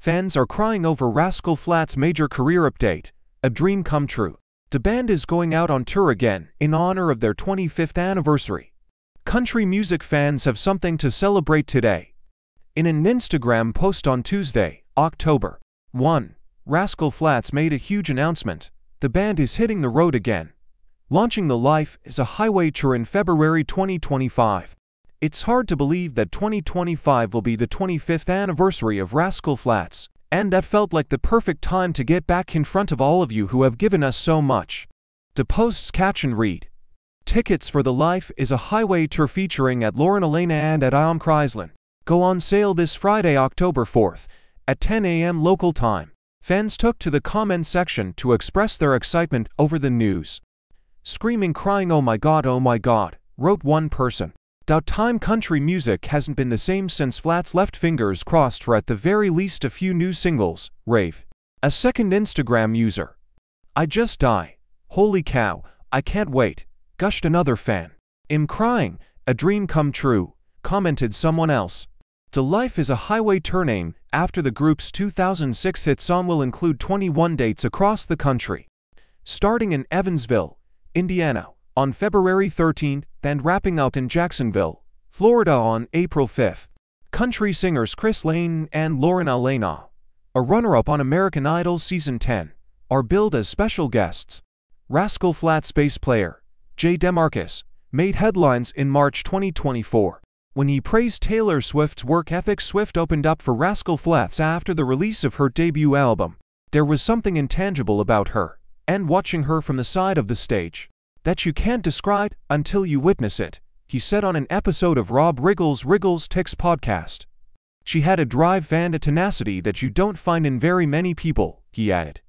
Fans are crying over Rascal Flatts' major career update, a dream come true. The band is going out on tour again in honor of their 25th anniversary. Country music fans have something to celebrate today. In an Instagram post on Tuesday, October 1, Rascal Flatts made a huge announcement. The band is hitting the road again. Launching the Life is a Highway tour in February 2025. It's hard to believe that 2025 will be the 25th anniversary of Rascal Flatts, and that felt like the perfect time to get back in front of all of you who have given us so much. The post's caption read, Tickets for the Life is a highway tour featuring at Lauren Alaina and at Iom Kreisland. Go on sale this Friday, October 4th, at 10 a.m. local time. Fans took to the comment section to express their excitement over the news. Screaming, crying, oh my god, oh my god, wrote one person. Doubt time country music hasn't been the same since Flatts left fingers crossed for at the very least a few new singles, rave. A second Instagram user. I just die. Holy cow, I can't wait, gushed another fan. Im crying, a dream come true, commented someone else. The Life is a highway tour name after the group's 2006 hit song will include 21 dates across the country. Starting in Evansville, Indiana, on February 13th and wrapping up in Jacksonville, Florida on April 5th. Country singers Chris Lane and Lauren Alaina, a runner-up on American Idol Season 10, are billed as special guests. Rascal Flatts bass player, Jay DeMarcus, made headlines in March 2024. When he praised Taylor Swift's work ethic Swift opened up for Rascal Flatts after the release of her debut album. There was something intangible about her, and watching her from the side of the stage, that you can't describe until you witness it, he said on an episode of Rob Riggle's Riggle's Picks podcast. She had a drive and a tenacity that you don't find in very many people, he added.